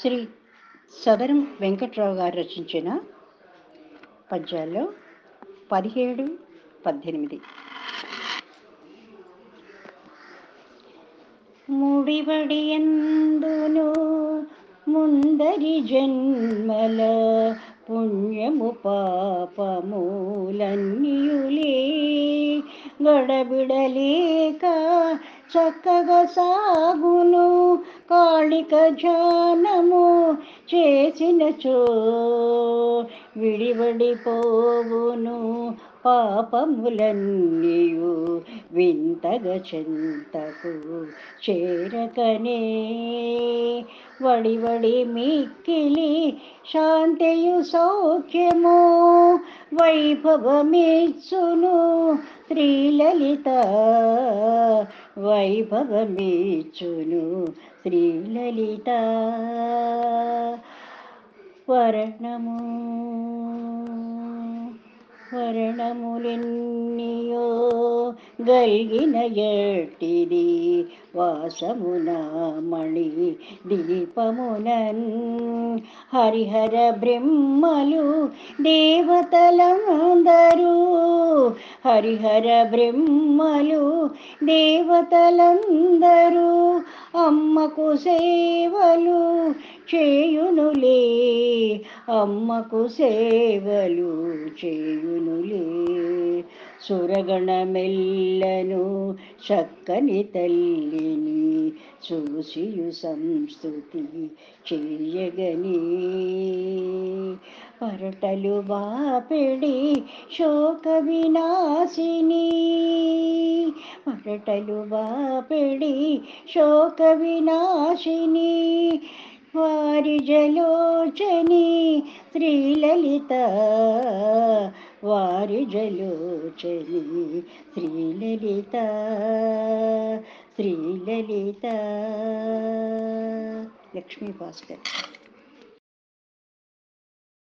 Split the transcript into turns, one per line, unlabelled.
శ్రీ సదరం వెంకట్రావు గారు రచించిన పద్యాల్లో పదిహేడు పద్దెనిమిది. ముడిబడి ఎందును ముందరి జన్మల పుణ్యము పాపములన్నియులే గడబిడలేక చక్కగా సాగును కాళిక ధ్యానము చేసినచో. విడివడిపోవును పాపములన్నీయు వింతగ చింతకు చేరకనే. వడివడి మిక్కిలి శాంతియు సౌఖ్యము వైభవమిచ్చును శ్రీలలిత വൈഭവമീച്ചുനു ശ്രീലലിത വരണമോ? వర్ణములెన్నియో గల్గిన ఎట్టిది వాసమున మణి దీపమునన్ హరిహర బ్రహ్మలు దేవతలందరూ హరిహర బ్రహ్మలు దేవతలందరూ అమ్మకు సేవలు చేయునులే అమ్మకు సేవలు చేయునులే. సురగణమెల్లను చక్కని తల్లిని చూసియు సంస్థుతి చెయ్యగని పరటలు బాపిడి శోక వినాశిని. పరటలు బాపిడి శోక వినాశిని. వారి జలోచని శ్రీలలిత వారి జలోచని శ్రీలలిత శ్రీలలిత లక్ష్మీ భాస్కర్